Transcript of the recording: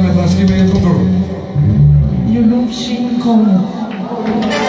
me estás que me encontró. Eu não te encontro.